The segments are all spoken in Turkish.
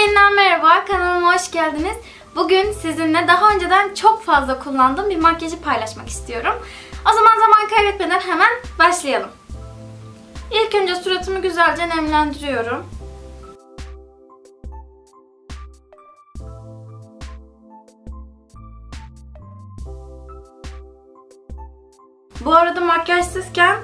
yeniden merhaba, kanalıma hoş geldiniz. Bugün sizinle daha önceden çok fazla kullandığım bir makyajı paylaşmak istiyorum. O zaman zaman kaybetmeden hemen başlayalım. İlk önce suratımı güzelce nemlendiriyorum. Bu arada makyajsızken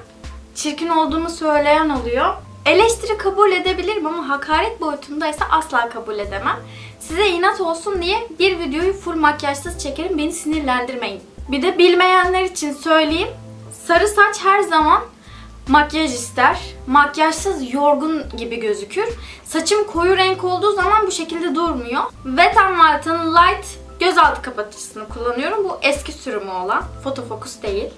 çirkin olduğumu söyleyen oluyor. Eleştiri kabul edebilirim ama hakaret boyutundaysa asla kabul edemem. Size inat olsun diye bir videoyu full makyajsız çekerim. Beni sinirlendirmeyin. Bir de bilmeyenler için söyleyeyim. Sarı saç her zaman makyaj ister. Makyajsız yorgun gibi gözükür. Saçım koyu renk olduğu zaman bu şekilde durmuyor. Wet n Wild'ın Light gözaltı kapatıcısını kullanıyorum. Bu eski sürümü olan. Fotofokus değil.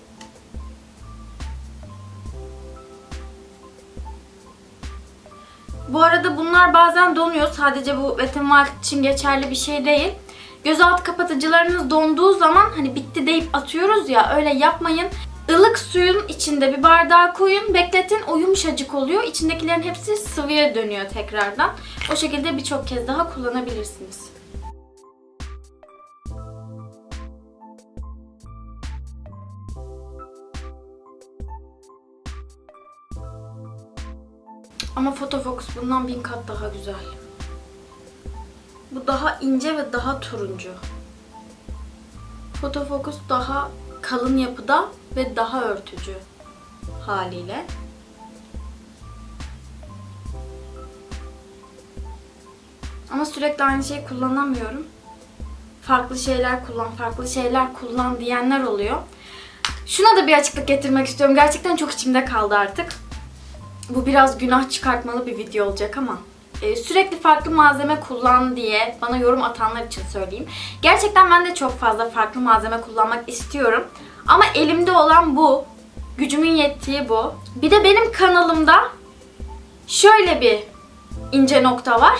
Bu arada bunlar bazen donuyor. Sadece bu Wild için geçerli bir şey değil. Gözaltı kapatıcılarınız donduğu zaman hani bitti deyip atıyoruz ya öyle yapmayın. Ilık suyun içinde bir bardağa koyun, bekletin o yumuşacık oluyor. İçindekilerin hepsi sıvıya dönüyor tekrardan. O şekilde birçok kez daha kullanabilirsiniz. Ama fotofokus bundan bin kat daha güzel. Bu daha ince ve daha turuncu. Fotofokus daha kalın yapıda ve daha örtücü haliyle. Ama sürekli aynı şeyi kullanamıyorum. Farklı şeyler kullan, farklı şeyler kullan diyenler oluyor. Şuna da bir açıklık getirmek istiyorum. Gerçekten çok içimde kaldı artık. Bu biraz günah çıkartmalı bir video olacak ama e, sürekli farklı malzeme kullan diye bana yorum atanlar için söyleyeyim. Gerçekten ben de çok fazla farklı malzeme kullanmak istiyorum. Ama elimde olan bu. Gücümün yettiği bu. Bir de benim kanalımda şöyle bir ince nokta var.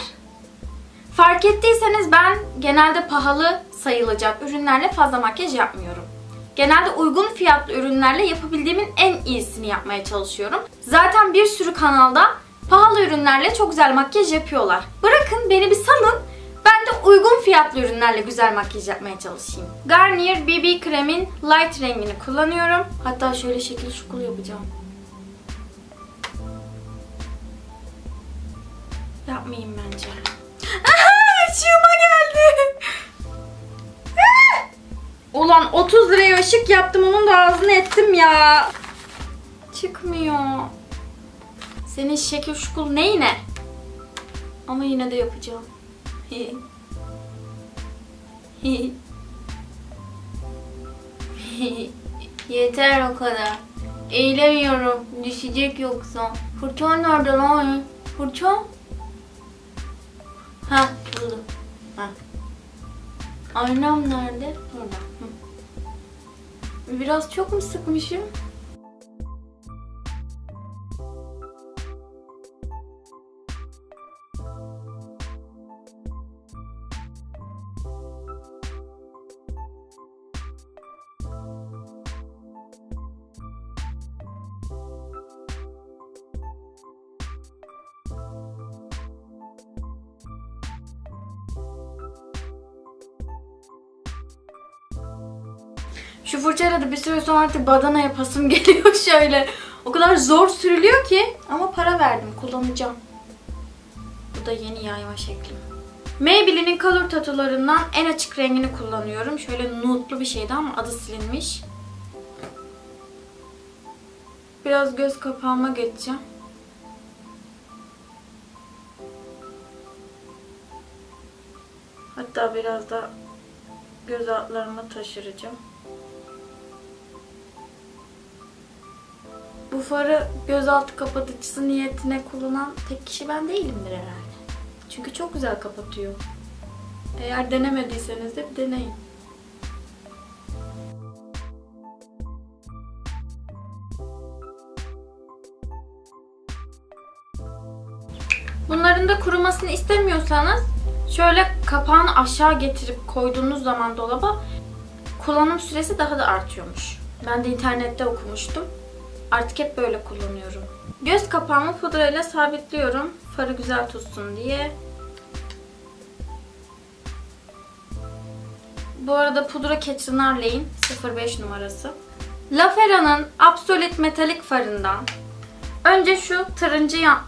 Fark ettiyseniz ben genelde pahalı sayılacak ürünlerle fazla makyaj yapmıyorum. Genelde uygun fiyatlı ürünlerle yapabildiğimin en iyisini yapmaya çalışıyorum. Zaten bir sürü kanalda pahalı ürünlerle çok güzel makyaj yapıyorlar. Bırakın beni bir salın. Ben de uygun fiyatlı ürünlerle güzel makyaj yapmaya çalışayım. Garnier BB kremin light rengini kullanıyorum. Hatta şöyle şekil şukul yapacağım. Yapmayayım bence. Aha, Ulan 30 liraya ışık yaptım onun da ağzını ettim ya. Çıkmıyor. Senin şekil şukul neyine? Ama yine de yapacağım. Yeter o kadar. Eğilemiyorum. Düşecek yoksa. Fırçan nerede lan? Fırçan? Ha buldum. Ha. Aynam nerede? Burada. Biraz çok mu sıkmışım? Şu fırçayla da bir süre sonra artık badana yapasım geliyor şöyle. O kadar zor sürülüyor ki. Ama para verdim. Kullanacağım. Bu da yeni yayma şeklim. Maybelline'in Color Tattoo'larından en açık rengini kullanıyorum. Şöyle nude'lu bir şeydi ama adı silinmiş. Biraz göz kapağıma geçeceğim. Hatta biraz da göz altlarıma taşıracağım. Bu farı gözaltı kapatıcısı niyetine kullanan tek kişi ben değilimdir herhalde. Çünkü çok güzel kapatıyor. Eğer denemediyseniz de deneyin. Bunların da kurumasını istemiyorsanız şöyle kapağını aşağı getirip koyduğunuz zaman dolaba kullanım süresi daha da artıyormuş. Ben de internette okumuştum. Artık hep böyle kullanıyorum. Göz kapağımı pudrayla sabitliyorum. Farı güzel tutsun diye. Bu arada pudra Catherine Arley'in 05 numarası. La Ferra'nın Absolute Metalik farından önce şu tırıncı ya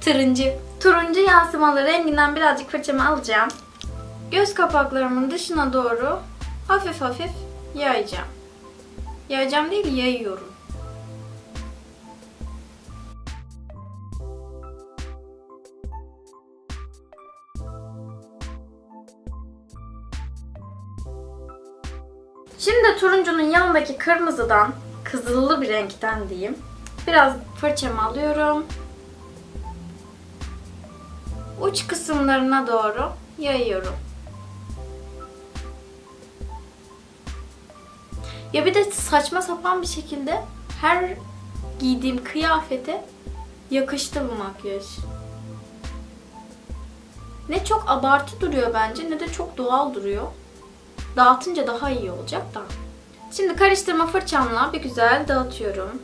tırıncı turuncu yansımalı renginden birazcık fırçamı alacağım. Göz kapaklarımın dışına doğru hafif hafif yayacağım. Yayacağım değil yayıyorum. Şimdi turuncunun yanındaki kırmızıdan, kızıllı bir renkten diyeyim. Biraz fırçamı alıyorum. Uç kısımlarına doğru yayıyorum. Ya bir de saçma sapan bir şekilde her giydiğim kıyafete yakıştı bu makyaj. Ne çok abartı duruyor bence ne de çok doğal duruyor. Dağıtınca daha iyi olacak da. Şimdi karıştırma fırçamla bir güzel dağıtıyorum.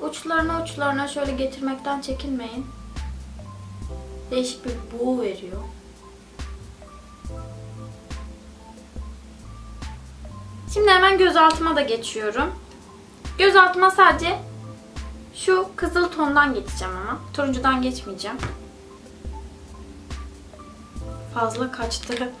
Uçlarına uçlarına şöyle getirmekten çekinmeyin. Değişik bir buğu veriyor. Şimdi hemen gözaltıma da geçiyorum. Gözaltıma sadece şu kızıl tondan geçeceğim ama. Turuncudan geçmeyeceğim. Fazla kaçtı.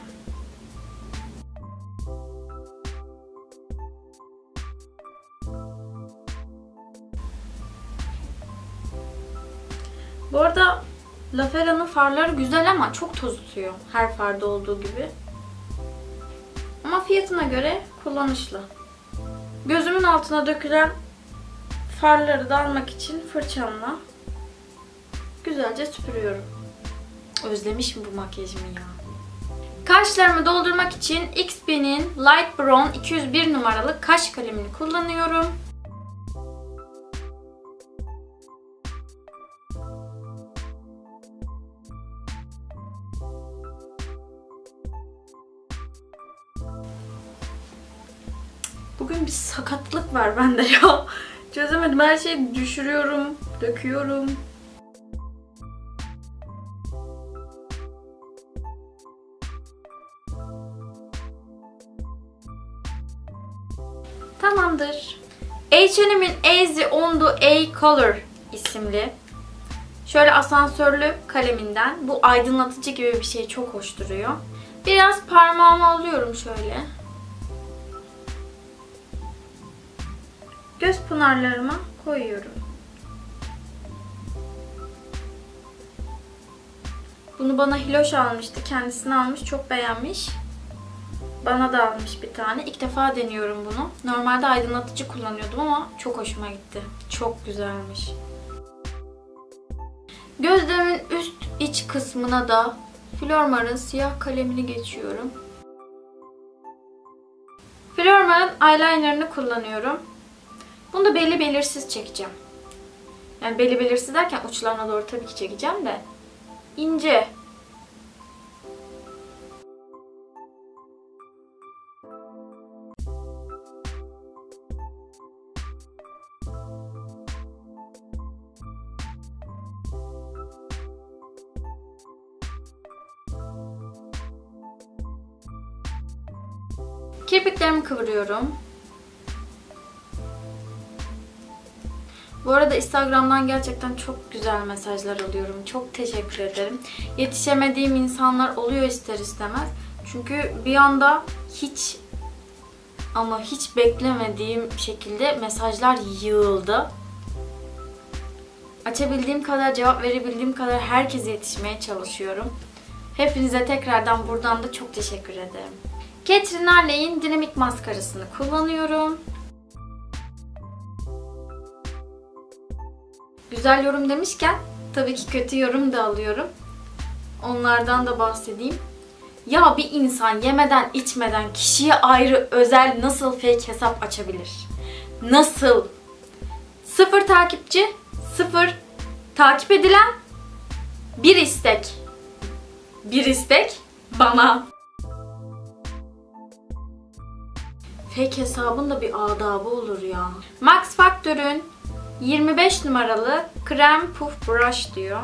Bu arada La Ferra'nın farları güzel ama çok toz tutuyor. Her farda olduğu gibi. Ama fiyatına göre kullanışlı. Gözümün altına dökülen farları da almak için fırçamla güzelce süpürüyorum. Özlemişim bu makyajımı ya. Kaşlarımı doldurmak için XB'nin Light Brown 201 numaralı kaş kalemini kullanıyorum. Bir sakatlık var bende ya. Çözemedim. Her şeyi düşürüyorum, döküyorum. Tamamdır. H&M'in Easy The A Color isimli şöyle asansörlü kaleminden bu aydınlatıcı gibi bir şey çok hoş duruyor. Biraz parmağımı alıyorum şöyle. Göz pınarlarıma koyuyorum. Bunu bana Hiloş almıştı. Kendisini almış. Çok beğenmiş. Bana da almış bir tane. İlk defa deniyorum bunu. Normalde aydınlatıcı kullanıyordum ama çok hoşuma gitti. Çok güzelmiş. Gözlerimin üst iç kısmına da Flormar'ın siyah kalemini geçiyorum. Flormar'ın eyelinerını kullanıyorum. Bunu da belli belirsiz çekeceğim. Yani belli belirsiz derken uçlarına doğru tabii ki çekeceğim de. ince. Kirpiklerimi kıvırıyorum. Bu arada Instagram'dan gerçekten çok güzel mesajlar alıyorum. Çok teşekkür ederim. Yetişemediğim insanlar oluyor ister istemez. Çünkü bir anda hiç ama hiç beklemediğim şekilde mesajlar yığıldı. Açabildiğim kadar, cevap verebildiğim kadar herkese yetişmeye çalışıyorum. Hepinize tekrardan buradan da çok teşekkür ederim. Catherine Arley'in dinamik maskarasını kullanıyorum. Güzel yorum demişken tabii ki kötü yorum da alıyorum. Onlardan da bahsedeyim. Ya bir insan yemeden içmeden kişiye ayrı özel nasıl fake hesap açabilir? Nasıl? Sıfır takipçi, sıfır takip edilen, bir istek. Bir istek bana. Fake hesabın da bir adabı olur ya. Max Factor'ün 25 numaralı krem puff brush diyor.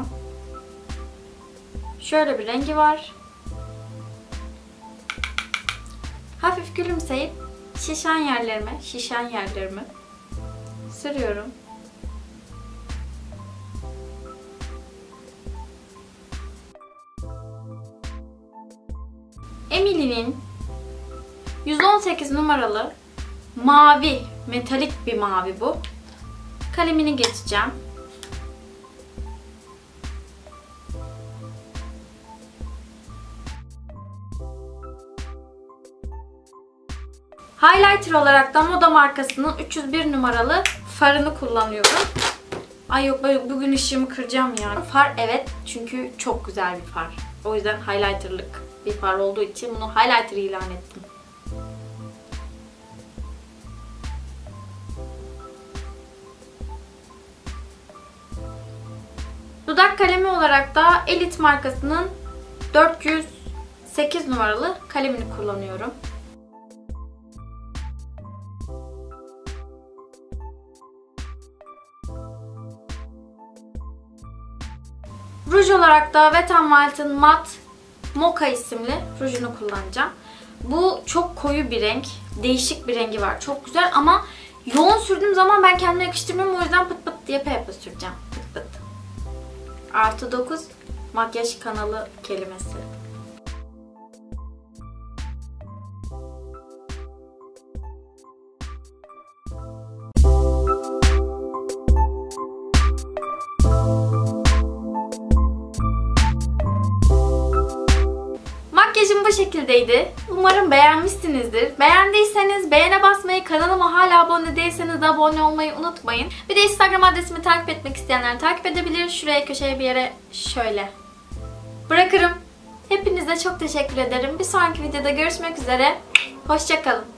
Şöyle bir rengi var. Hafif gülümseyip şişen yerlerime, şişen yerlerime sürüyorum. Emily'nin 118 numaralı mavi, metalik bir mavi bu. Kalemini geçeceğim. Highlighter olarak da Moda markasının 301 numaralı farını kullanıyorum. Ay yok bugün ışığımı kıracağım ya. Far evet çünkü çok güzel bir far. O yüzden highlighterlık bir far olduğu için bunu highlighter ilan ettim. Dudak kalemi olarak da Elite markasının 408 numaralı kalemini kullanıyorum. Ruj olarak da Wet n Wild'ın Matte Mocha isimli rujunu kullanacağım. Bu çok koyu bir renk. Değişik bir rengi var. Çok güzel ama yoğun sürdüğüm zaman ben kendime yakıştırmıyorum. O yüzden pıt pıt diye pepe süreceğim. Artı 9 makyaj kanalı kelimesi. Makyajım bu şekildeydi. Umarım beğenmişsinizdir. Beğendiyseniz beğene basmayı, kanalıma hala abone değilseniz de abone olmayı unutmayın. Bir de Instagram adresimi takip etmek isteyenler takip edebilir. Şuraya köşeye bir yere şöyle bırakırım. Hepinize çok teşekkür ederim. Bir sonraki videoda görüşmek üzere. Hoşçakalın.